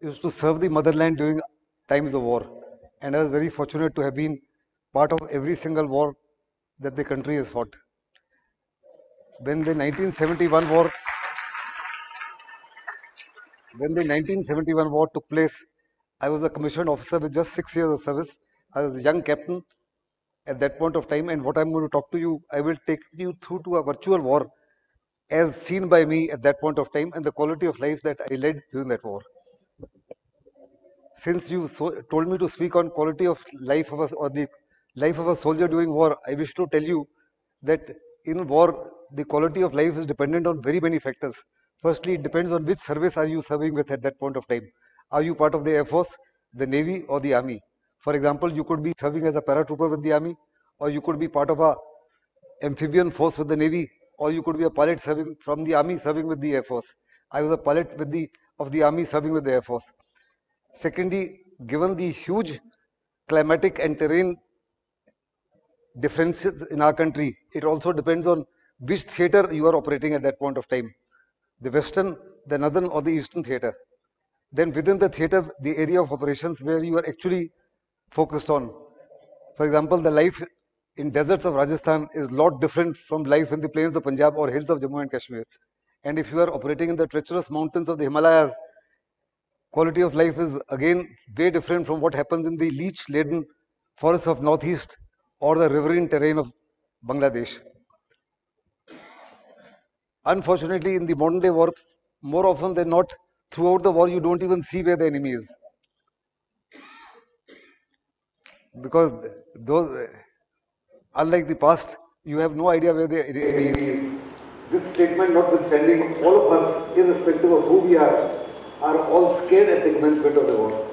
used to serve the motherland during times of war. And I was very fortunate to have been part of every single war that the country has fought. When the 1971 war, when the 1971 war took place, I was a commissioned officer with just six years of service. I was a young captain at that point of time. And what I'm going to talk to you, I will take you through to a virtual war as seen by me at that point of time and the quality of life that I led during that war. Since you so, told me to speak on quality of life of a, or the life of a soldier during war, I wish to tell you that in war, the quality of life is dependent on very many factors. Firstly, it depends on which service are you serving with at that point of time. Are you part of the Air Force, the Navy or the Army? For example, you could be serving as a paratrooper with the Army or you could be part of a amphibian force with the Navy or you could be a pilot serving from the Army serving with the Air Force. I was a pilot with the of the Army serving with the Air Force. Secondly, given the huge climatic and terrain differences in our country, it also depends on which theater you are operating at that point of time the western, the northern, or the eastern theater. Then within the theater, the area of operations where you are actually focused on. For example, the life in deserts of Rajasthan is lot different from life in the plains of Punjab or hills of Jammu and Kashmir. And if you are operating in the treacherous mountains of the Himalayas, quality of life is again way different from what happens in the leech-laden forests of northeast or the riverine terrain of Bangladesh. Unfortunately, in the modern day war, more often than not, throughout the war, you don't even see where the enemy is. Because those, unlike the past, you have no idea where the enemy is. This statement notwithstanding, all of us, irrespective of who we are, are all scared at the commencement of the war.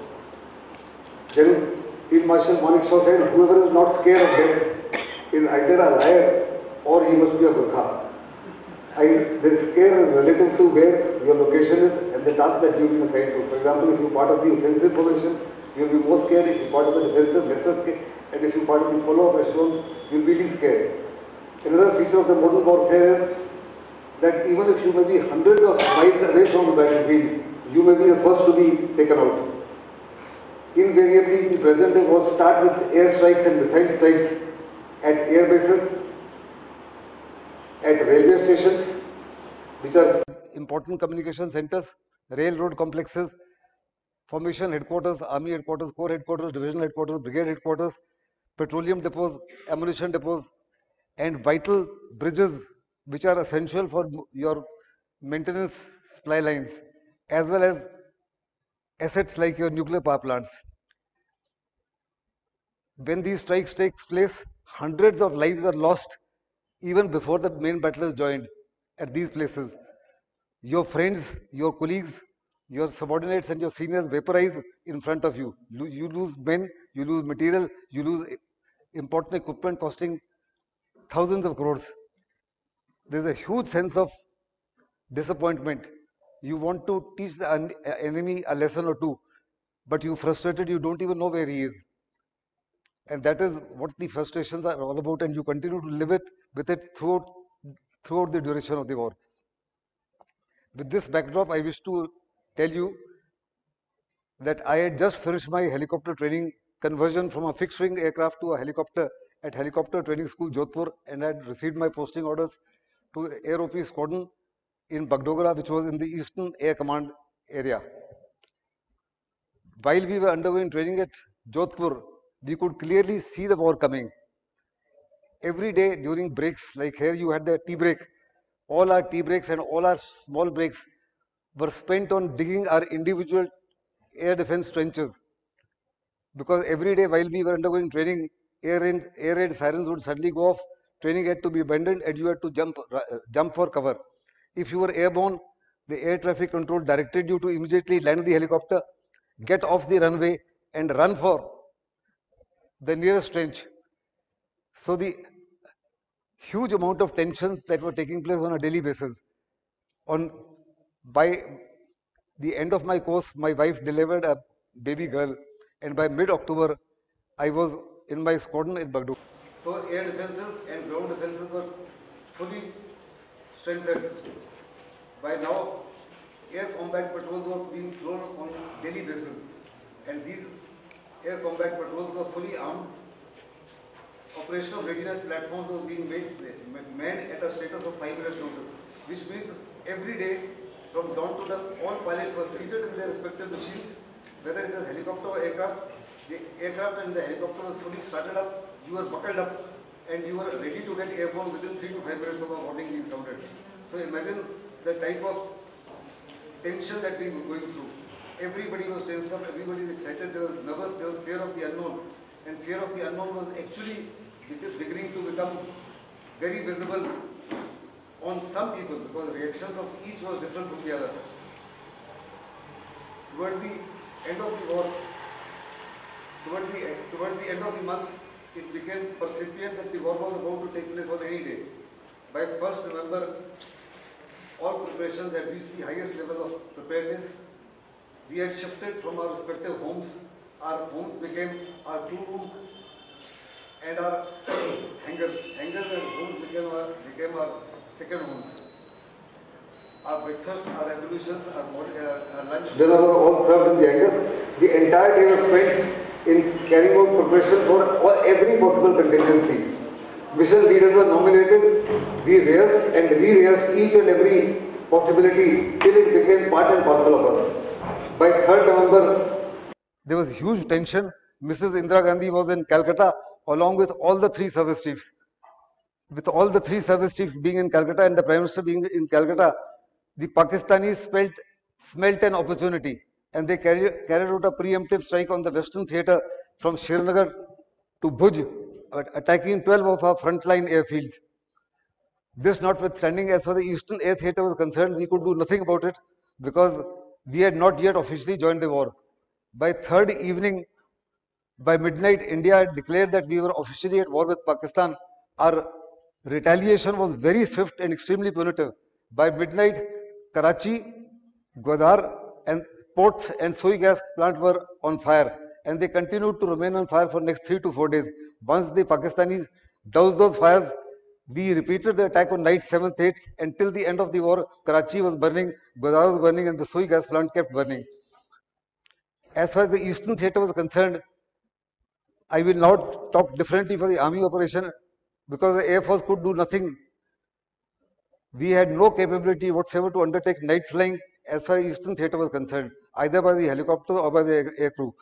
Then Field Marshal Manekshaw said, whoever is not scared of death is either a liar or he must be a Gurkha. I, the scare is relative to where your location is and the task that you've been assigned to. For example, if you're part of the offensive formation, you'll be more scared. If you're part of the defensive, lesser scared. And if you're part of the follow-up echelons, you'll be least scared. Another feature of the modern warfare is that even if you may be hundreds of miles away from the battlefield, you may be the first to be taken out. Invariably, the present day wars start with airstrikes and missile strikes at air bases at railway stations, which are important communication centers, railroad complexes, formation headquarters, army headquarters, corps headquarters, division headquarters, brigade headquarters, petroleum depots, ammunition depots, and vital bridges which are essential for your maintenance supply lines, as well as assets like your nuclear power plants. When these strikes takes place, hundreds of lives are lost even before the main battle is joined at these places. Your friends, your colleagues, your subordinates and your seniors vaporize in front of you. You lose men, you lose material, you lose important equipment costing thousands of crores. There's a huge sense of disappointment. You want to teach the uh, enemy a lesson or two, but you're frustrated, you don't even know where he is. And that is what the frustrations are all about, and you continue to live it with it throughout, throughout the duration of the war. With this backdrop, I wish to tell you that I had just finished my helicopter training conversion from a fixed wing aircraft to a helicopter at Helicopter Training School, Jodhpur, and I had received my posting orders to Air OP Squadron in Bagdogra, which was in the Eastern Air Command area. While we were undergoing training at Jodhpur, we could clearly see the war coming. Every day during breaks, like here you had the tea break, all our tea breaks and all our small breaks were spent on digging our individual air defense trenches. Because every day while we were undergoing training, air air raid sirens would suddenly go off, training had to be abandoned and you had to jump, uh, jump for cover. If you were airborne, the air traffic control directed you to immediately land the helicopter, get off the runway and run for the nearest trench. So the huge amount of tensions that were taking place on a daily basis. On by the end of my course, my wife delivered a baby girl, and by mid-October, I was in my squadron in Bagdogra. So air defenses and ground defenses were fully strengthened. By now, air combat patrols were being flown on daily basis. And these air combat patrols were fully armed. Operational readiness platforms were being made, made at a status of 5 minutes notice, which means every day from dawn to dusk, all pilots were seated in their respective machines, whether it was helicopter or aircraft. The aircraft and the helicopter was fully started up, you were buckled up, and you were ready to get airborne within 3 to 5 minutes of a warning being sounded. So imagine the type of tension that we were going through. Everybody was tense up, everybody was excited, there was nervous, there was fear of the unknown. And fear of the unknown was actually beginning to become very visible on some people because the reactions of each was different from the other. Towards the end of the war, towards the, towards the end of the month, it became percipient that the war was about to take place on any day. By 1st November, all preparations had reached the highest level of preparedness. We had shifted from our respective homes. Our homes became our two room and our hangars. Hangars and homes became our, became our second homes. Our breakfast, our evolutions, our, uh, our lunch, dinner were all served in the hangars. The entire day was spent in carrying out preparations for every possible contingency. Mission leaders were nominated, we rehearsed and re-rehearsed each and every possibility till it became part and parcel of us. By 3rd November, there was huge tension. Mrs. Indira Gandhi was in Calcutta along with all the three service chiefs. With all the three service chiefs being in Calcutta and the Prime Minister being in Calcutta, the Pakistanis smelt, smelt an opportunity and they carried, carried out a preemptive strike on the Western Theatre from Srinagar to Bhuj, attacking 12 of our frontline airfields. This notwithstanding, as far as the Eastern Air Theatre was concerned, we could do nothing about it because we had not yet officially joined the war. By third evening, by midnight, India had declared that we were officially at war with Pakistan. Our retaliation was very swift and extremely punitive. By midnight, Karachi, Gwadar, and ports and Sui gas plant were on fire and they continued to remain on fire for next three to four days. Once the Pakistanis doused those fires, we repeated the attack on night 7th, 8th until the end of the war. Karachi was burning, Gwadar was burning and the Sui gas plant kept burning. As far as the eastern theatre was concerned, I will not talk differently for the army operation because the Air Force could do nothing. We had no capability whatsoever to undertake night flying as far as Eastern Theatre was concerned, either by the helicopter or by the air crew.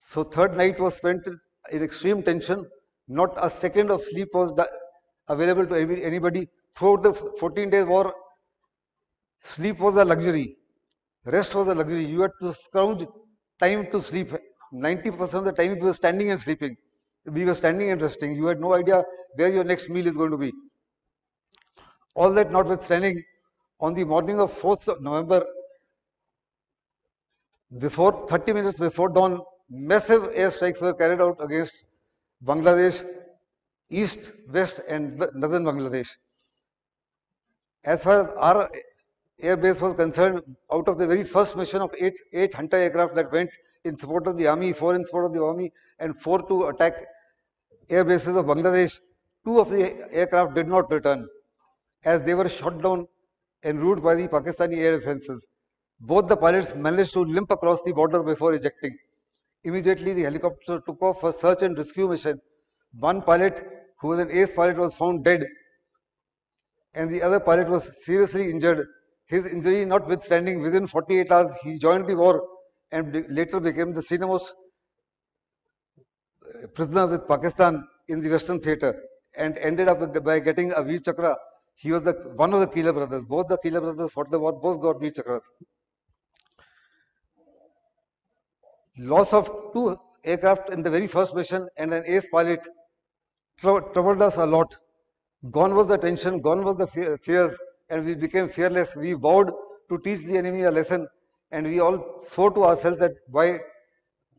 So third night was spent in extreme tension. Not a second of sleep was available to anybody. Throughout the 14 days war, sleep was a luxury. Rest was a luxury. You had to scrounge time to sleep. 90% of the time you were standing and sleeping. We were standing and resting. You had no idea where your next meal is going to be. All that notwithstanding, on the morning of 4th of November, before 30 minutes before dawn, massive airstrikes were carried out against Bangladesh, east, west, and northern Bangladesh. As far as our air base was concerned, out of the very first mission of eight, eight Hunter aircraft that went in support of the army, four in support of the army, and four to attack air bases of Bangladesh, two of the aircraft did not return as they were shot down en route by the Pakistani air defenses. Both the pilots managed to limp across the border before ejecting. Immediately, the helicopter took off for search and rescue mission. One pilot, who was an ace pilot, was found dead, and the other pilot was seriously injured. His injury notwithstanding, within 48 hours, he joined the war and later became the senior-most uh, prisoner with Pakistan in the Western Theatre and ended up by getting a Veer Chakra he was the one of the Keelor brothers. Both the Keelor brothers fought the war. Both got Veer Chakras. Loss of two aircraft in the very first mission and an ace pilot troubled us a lot. Gone was the tension, gone was the fears, and we became fearless. We vowed to teach the enemy a lesson, and we all swore to ourselves that by,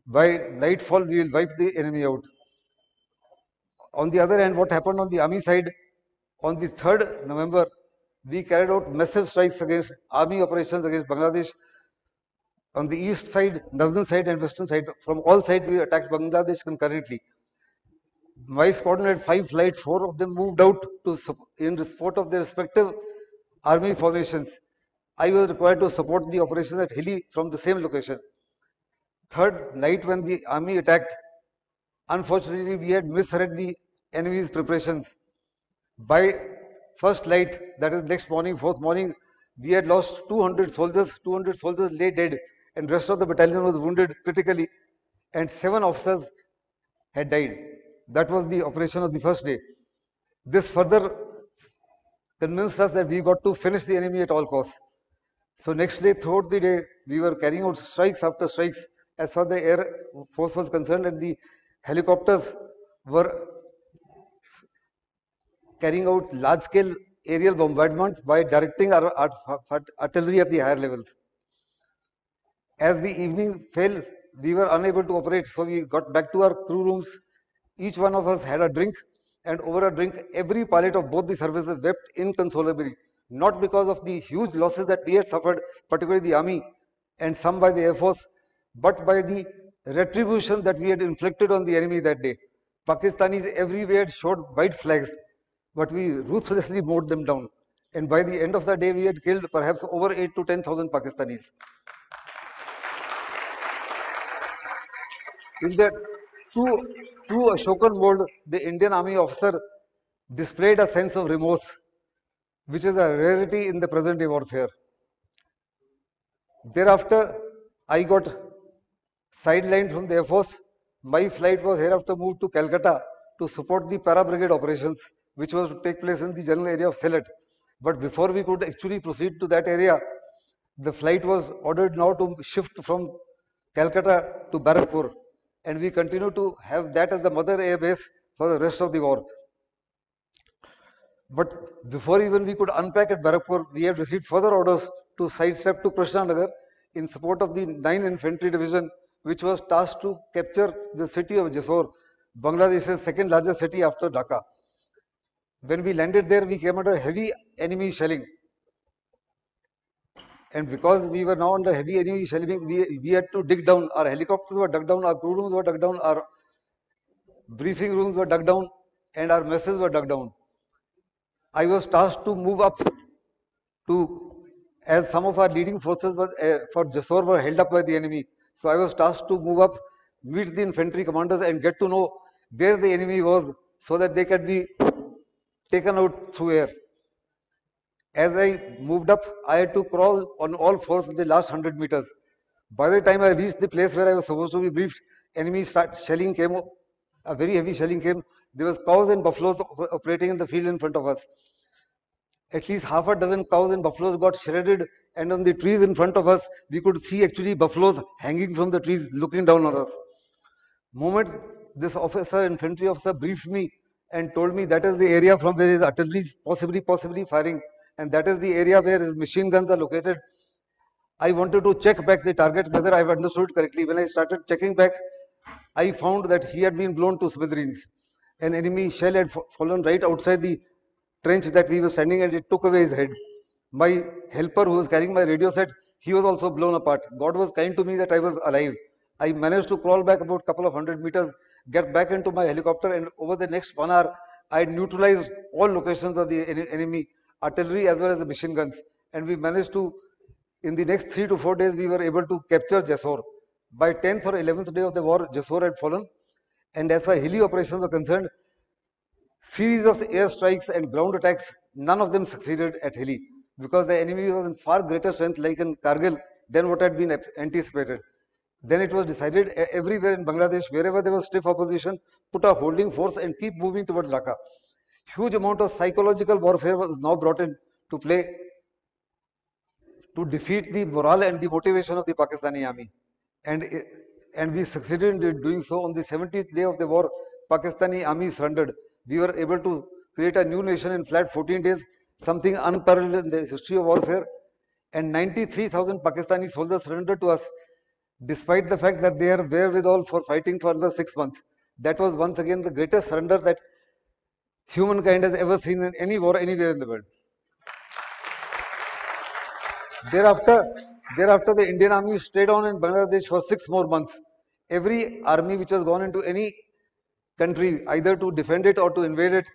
by nightfall we will wipe the enemy out. On the other hand, what happened on the army side, on the 3rd November, we carried out massive strikes against army operations against Bangladesh. On the east side, northern side and western side, from all sides we attacked Bangladesh concurrently. My squadron had five flights, four of them moved out to in support of their respective army formations. I was required to support the operations at Hilli from the same location. Third night when the army attacked, unfortunately we had misread the enemy's preparations. By first light, that is next morning, fourth morning, we had lost 200 soldiers, 200 soldiers lay dead and rest of the battalion was wounded critically and seven officers had died. That was the operation of the first day. This further convinced us that we got to finish the enemy at all costs. So next day, throughout the day, we were carrying out strikes after strikes as far as the air force was concerned and the helicopters were carrying out large-scale aerial bombardments by directing our artillery at the higher levels. As the evening fell, we were unable to operate, so we got back to our crew rooms. Each one of us had a drink, and over a drink, every pilot of both the services wept inconsolably, not because of the huge losses that we had suffered, particularly the army and some by the air force, but by the retribution that we had inflicted on the enemy that day. Pakistanis everywhere showed white flags, but we ruthlessly mowed them down. And by the end of the day, we had killed perhaps over 8 to 10,000 Pakistanis. In that true, true Ashokan mold, the Indian Army officer displayed a sense of remorse, which is a rarity in the present day warfare. Thereafter, I got sidelined from the Air Force. My flight was hereafter moved to Calcutta to support the para brigade operations, which was to take place in the general area of Sylhet. But before we could actually proceed to that area, the flight was ordered now to shift from Calcutta to Barrackpur and we continue to have that as the mother air base for the rest of the war. But before even we could unpack at Barrackpur, we had received further orders to sidestep to Krishnanagar in support of the 9th Infantry Division, which was tasked to capture the city of Jessore, Bangladesh's second largest city after Dhaka. When we landed there, we came under heavy enemy shelling. And because we were now under heavy enemy shelling, we, we had to dig down. Our helicopters were dug down, our crew rooms were dug down, our briefing rooms were dug down, and our messes were dug down. I was tasked to move up to, as some of our leading forces were, uh, for Jessore were held up by the enemy. So I was tasked to move up, meet the infantry commanders and get to know where the enemy was so that they could be taken out through air. As I moved up, I had to crawl on all fours in the last 100 meters. By the time I reached the place where I was supposed to be briefed, enemy shelling came, a very heavy shelling came. There was cows and buffaloes operating in the field in front of us. At least half a dozen cows and buffaloes got shredded and on the trees in front of us, we could see actually buffaloes hanging from the trees looking down on us. Moment this officer, infantry officer briefed me and told me that is the area from where his artillery is possibly, possibly firing and that is the area where his machine guns are located. I wanted to check back the target whether I've understood correctly. When I started checking back, I found that he had been blown to smithereens. An enemy shell had fallen right outside the trench that we were standing and it took away his head. My helper who was carrying my radio set, he was also blown apart. God was kind to me that I was alive. I managed to crawl back about a couple of hundred meters, get back into my helicopter and over the next one hour, I neutralized all locations of the enemy artillery as well as the machine guns. And we managed to, in the next three to four days, we were able to capture Jessore. By 10th or 11th day of the war, Jessore had fallen. And as far as Hilli operations were concerned, series of air strikes and ground attacks, none of them succeeded at Hilli because the enemy was in far greater strength like in Kargil than what had been anticipated. Then it was decided everywhere in Bangladesh, wherever there was stiff opposition, put a holding force and keep moving towards Dhaka huge amount of psychological warfare was now brought in to play to defeat the morale and the motivation of the Pakistani army. And, and we succeeded in doing so on the 70th day of the war, Pakistani army surrendered. We were able to create a new nation in flat 14 days, something unparalleled in the history of warfare. And 93,000 Pakistani soldiers surrendered to us, despite the fact that they are wherewithal for fighting for the six months. That was once again the greatest surrender that humankind has ever seen in any war anywhere in the world. Thereafter, thereafter the Indian army stayed on in Bangladesh for six more months. Every army which has gone into any country, either to defend it or to invade it,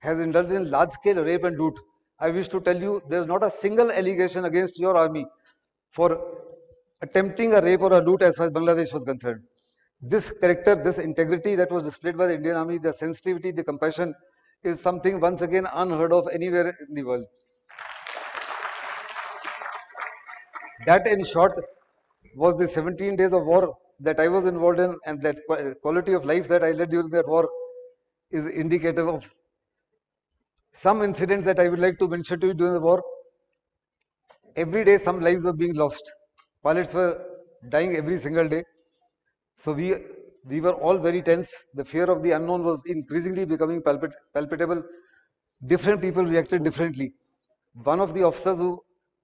has indulged in large-scale rape and loot. I wish to tell you there's not a single allegation against your army for attempting a rape or a loot as far as Bangladesh was concerned. This character, this integrity that was displayed by the Indian army, the sensitivity, the compassion is something once again unheard of anywhere in the world. That in short was the 17 days of war that I was involved in and that quality of life that I led during that war is indicative of some incidents that I would like to mention to you during the war. Every day some lives were being lost. Pilots were dying every single day. So we we were all very tense. The fear of the unknown was increasingly becoming palpit palpitable. Different people reacted differently. One of the officers who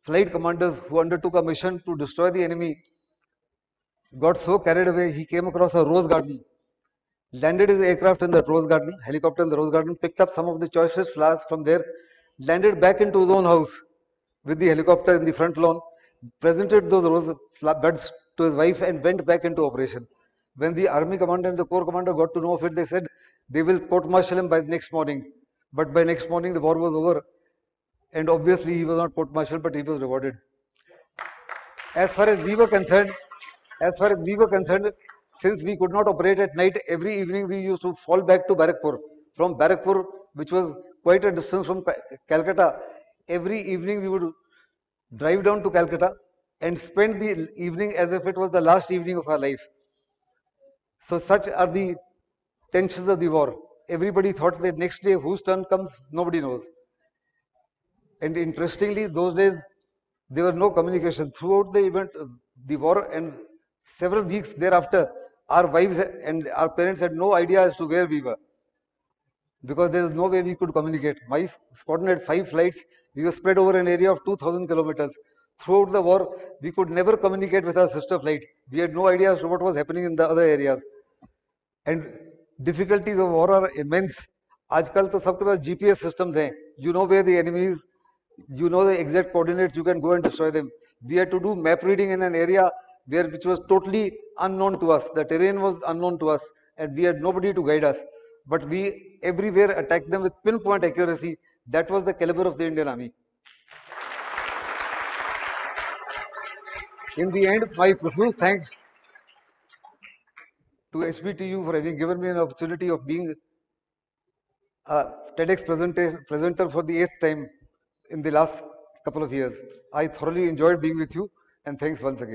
flight commanders who undertook a mission to destroy the enemy got so carried away he came across a rose garden landed his aircraft in the rose garden, helicopter in the rose garden, picked up some of the choicest flowers from there, landed back into his own house with the helicopter in the front lawn, presented those rose buds to his wife and went back into operation. When the army commander and the corps commander got to know of it, they said they will court-martial him by the next morning. But by next morning, the war was over. And obviously, he was not court-martialed, but he was rewarded. As far as we were concerned, as far as we were concerned, since we could not operate at night, every evening we used to fall back to Barrackpur. From Barrackpur, which was quite a distance from Calcutta, every evening we would drive down to Calcutta and spend the evening as if it was the last evening of our life. So such are the tensions of the war. Everybody thought that next day whose turn comes, nobody knows. And interestingly, those days there were no communication throughout the event, uh, the war and several weeks thereafter our wives and our parents had no idea as to where we were because there is no way we could communicate. My squadron had five flights. We were spread over an area of 2000 kilometers. Throughout the war, we could never communicate with our sister flight. We had no idea as to what was happening in the other areas. And difficulties of war are immense. आजकल तो सबके पास GPS systems हैं. You know where the enemy is. You know the exact coordinates. You can go and destroy them. We had to do map reading in an area where which was totally unknown to us. The terrain was unknown to us and we had nobody to guide us. But we everywhere attacked them with pinpoint accuracy. That was the caliber of the Indian Army. In the end, my profuse thanks to HBTU for having given me an opportunity of being a TEDx presenter for the eighth time in the last couple of years. I thoroughly enjoyed being with you and thanks once again.